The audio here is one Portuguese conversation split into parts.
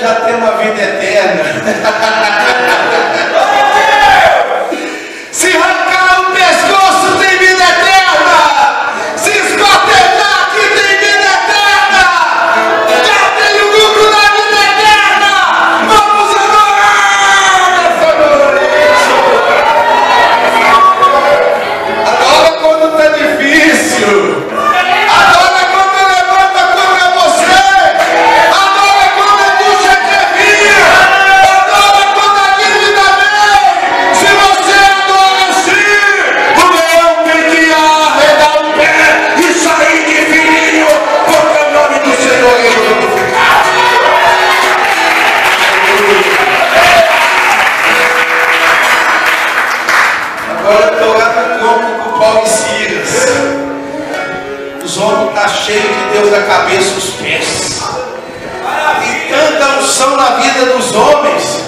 já tem uma vida eterna. Agora dourado como com o Paulo e Cias. Os homens estão tá cheios de Deus da cabeça e pés. E tanta unção na vida dos homens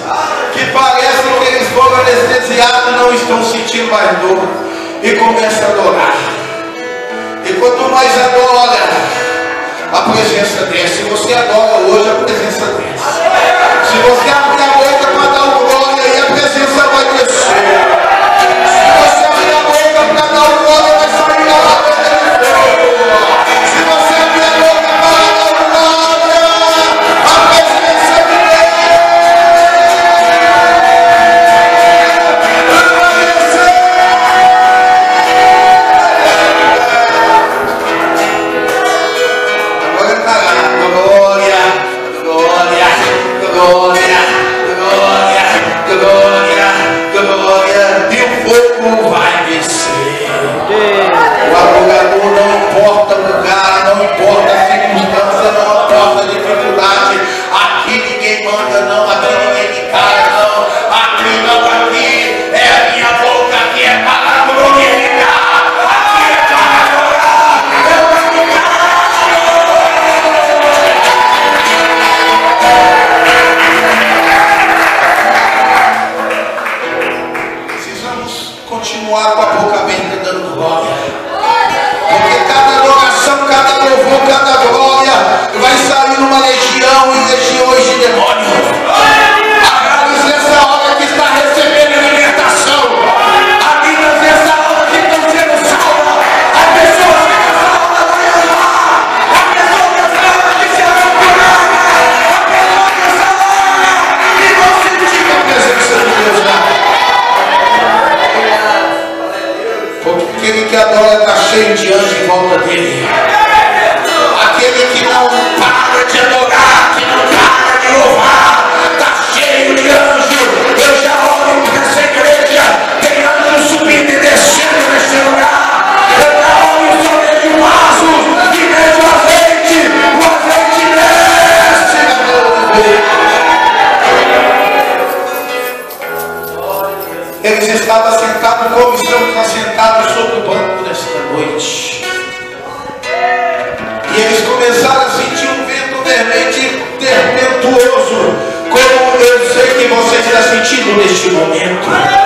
que parece que eles foram anestesiados não estão sentindo mais dor. E começa a adorar. E quanto mais adora, a presença desce. Se você adora hoje, a presença desce. Se você abre a boca para dar um glória, aí a presença vai descer. Eles é é estava sentado como estamos assentados sobre o banco desta noite. E eles começaram a sentir um vento vermelho tempestuoso, como eu sei que você está sentindo neste momento.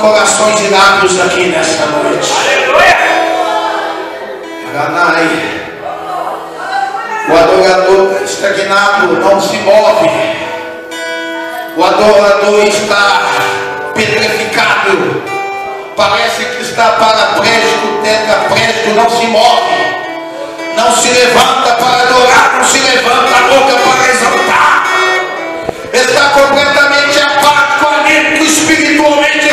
corações irados aqui nesta noite. Aranai. O adorador estagnado não se move. O adorador está petrificado. Parece que está para presto, tenta tetraplégico, não se move. Não se levanta para adorar, não se levanta a boca para exaltar. Está completamente apático, anímico, espiritualmente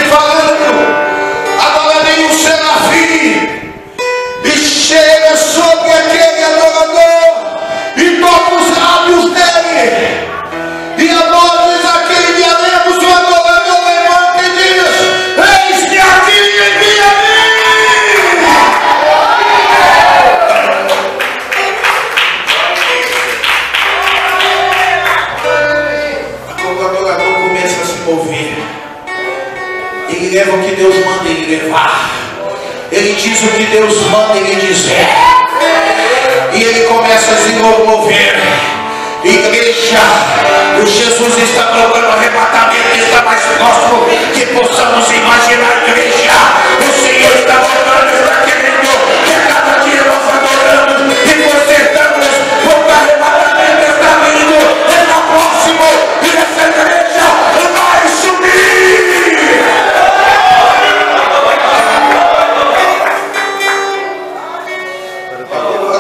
diz o que Deus manda ele dizer. E ele começa a se locomover e gritar. O Jesus está procurando arrebatamento, está mais próximo que possamos imaginar, igreja. O Senhor está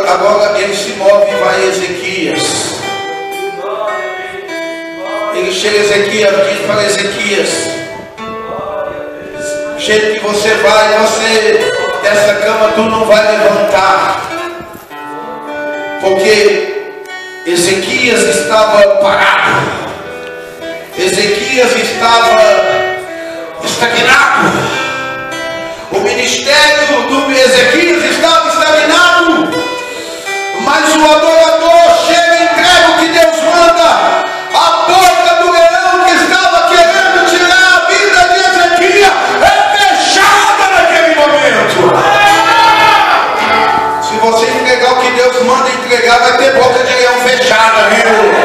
agora ele se move e vai a Ezequias. Ele chega a Ezequias, diz para Ezequias. Cheio que você vai, você, dessa cama tu não vai levantar. Porque Ezequias estava parado. Ezequias estava estagnado. O ministério do Ezequias estava mas o adorador chega e entrega o que Deus manda. A porta do leão que estava querendo tirar a vida de Ezequiel é fechada naquele momento. Se você entregar o que Deus manda entregar, vai ter boca de leão fechada, viu?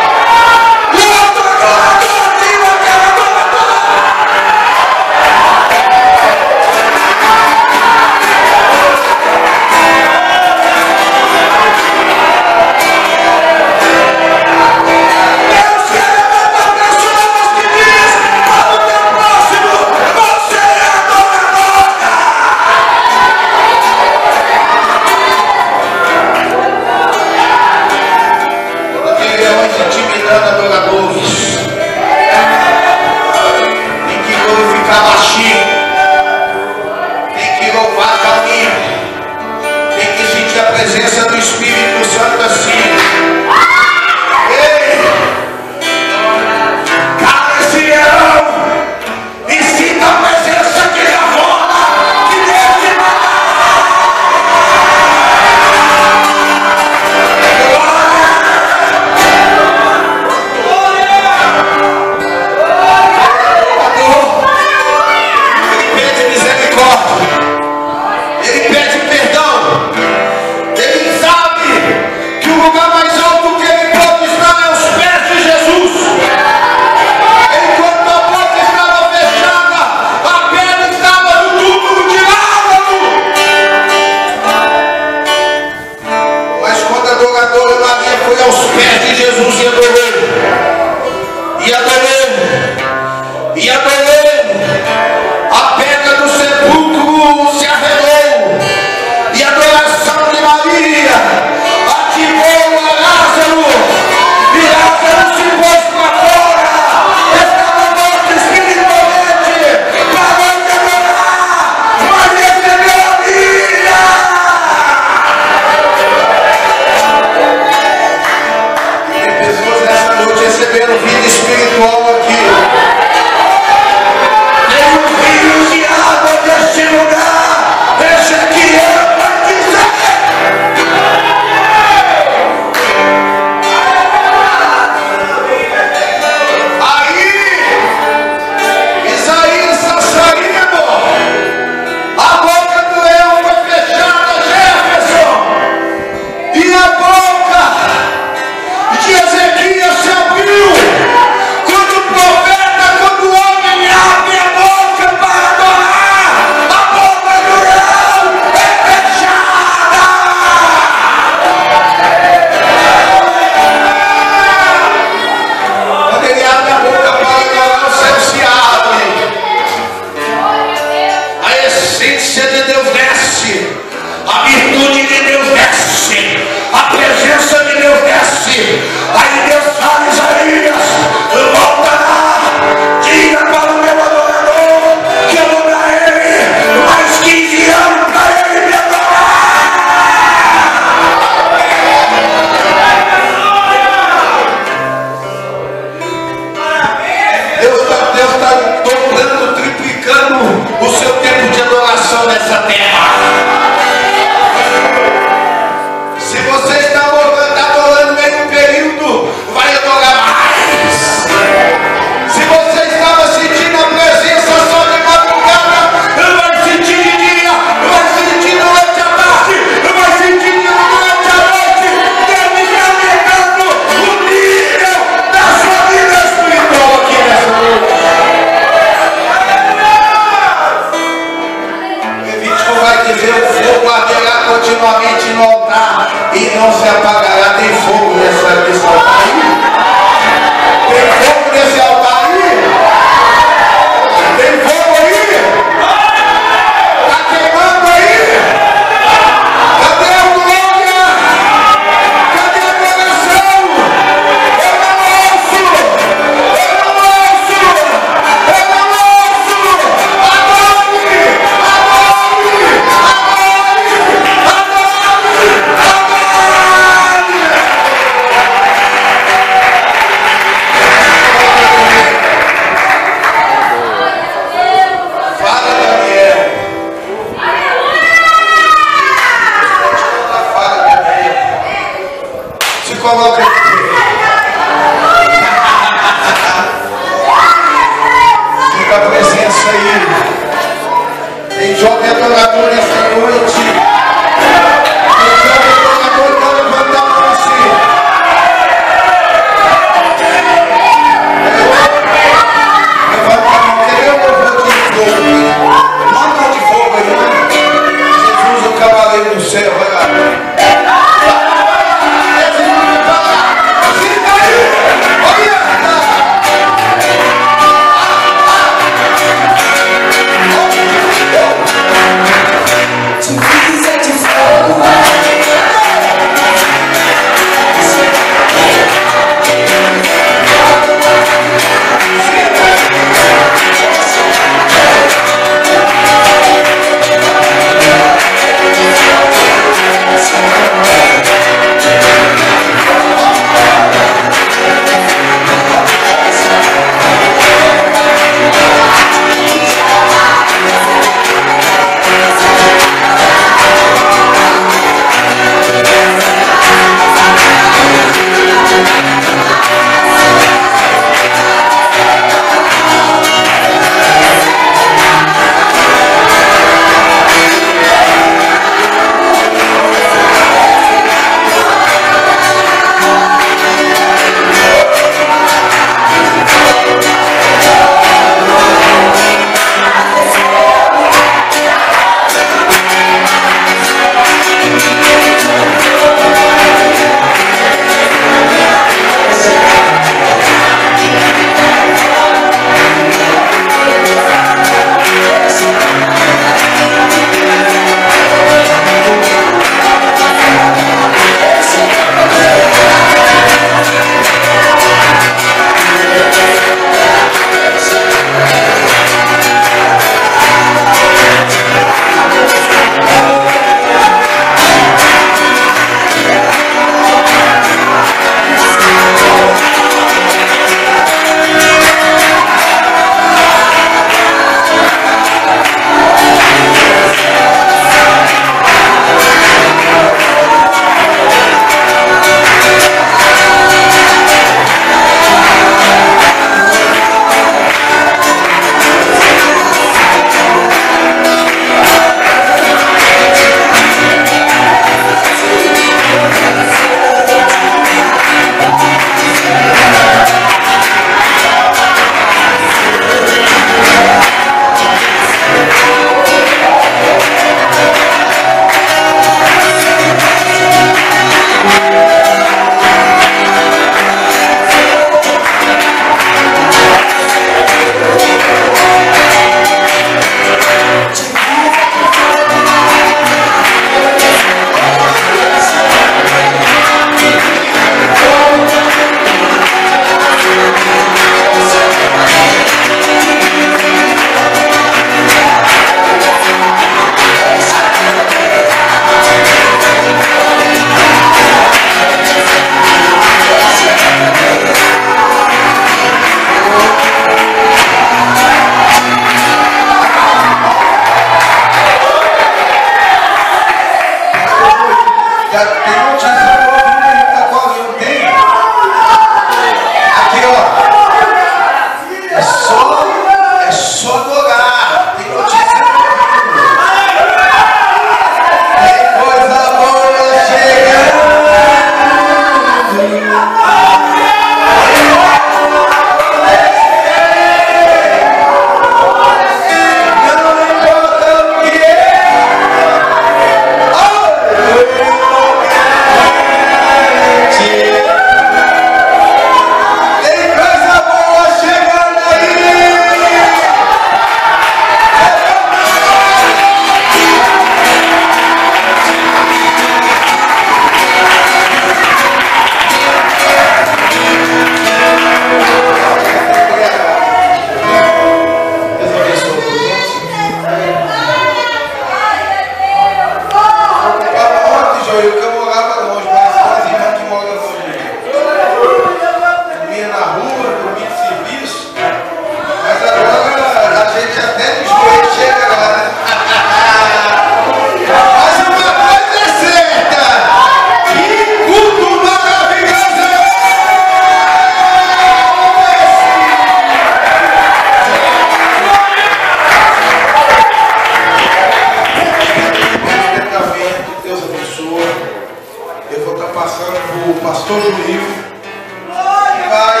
passando é o pastor Juril, que vai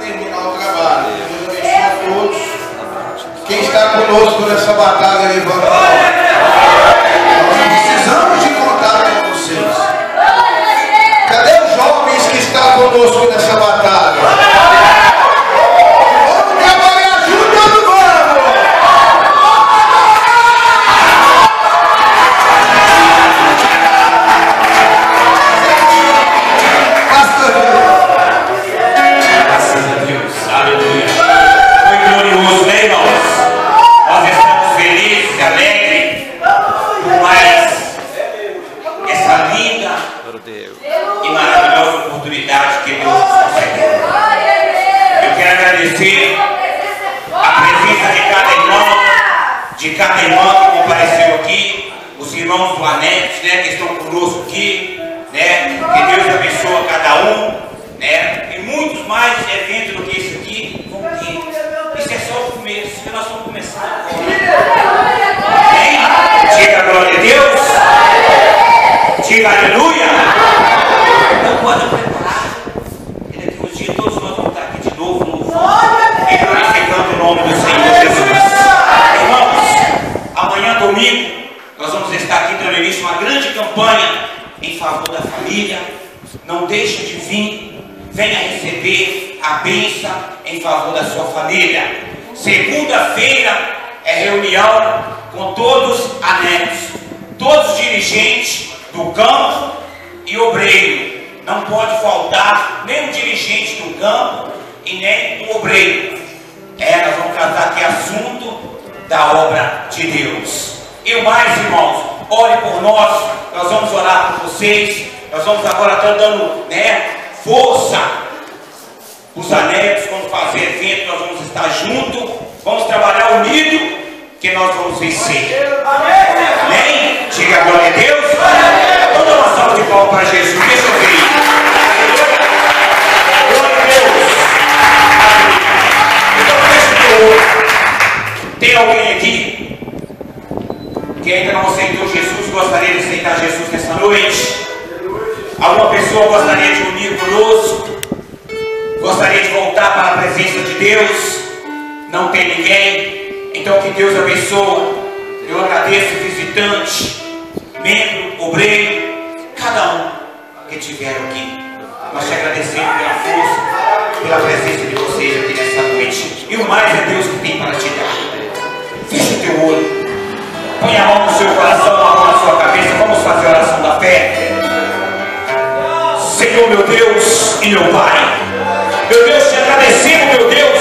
terminar o trabalho. Deus abençoe a todos. Quem está conosco nessa batalha. Nós precisamos de contato com vocês. Cadê os jovens que estão conosco a presença de cada irmão, de cada irmão que compareceu aqui, os irmãos do Anex, né, que estão conosco aqui, né, que Deus abençoe cada um, né, e muitos mais eventos do que esse aqui, que isso é só o começo, que é nós vamos começar agora. Diga glória a Deus, diga aleluia, não pode aprender. campanha em favor da família, não deixe de vir, venha receber a bênção em favor da sua família. Segunda-feira é reunião com todos anexos, todos dirigentes do campo e obreiro. Não pode faltar nem o dirigente do campo e nem o obreiro. É, nós vamos tratar aqui assunto da obra de Deus. E mais, irmãos, Ore por nós, nós vamos orar por vocês. Nós vamos agora estar dando né, força os anexos, quando fazer evento, nós vamos estar juntos, vamos trabalhar unido, que nós vamos vencer. Amém? Diga a glória a Deus. Vamos dar uma salva de palmas para Jesus. Deixa eu ver. Glória a Deus. Então, deixa eu ver. Tem alguém aqui quem ainda não aceitou Jesus gostaria de aceitar Jesus nessa noite? Alguma pessoa gostaria de unir conosco? Gostaria de voltar para a presença de Deus? Não tem ninguém? Então que Deus abençoe. Eu agradeço visitante, membro, obreiro, cada um que estiver aqui. Nós te agradecemos pela força, pela presença de vocês aqui nessa noite. E o mais é Deus que tem para te dar. Feche o teu olho. Põe a mão no seu coração, a mão na sua cabeça. Vamos fazer a oração da fé. Senhor, meu Deus e meu Pai. Meu Deus, te agradecemos, meu Deus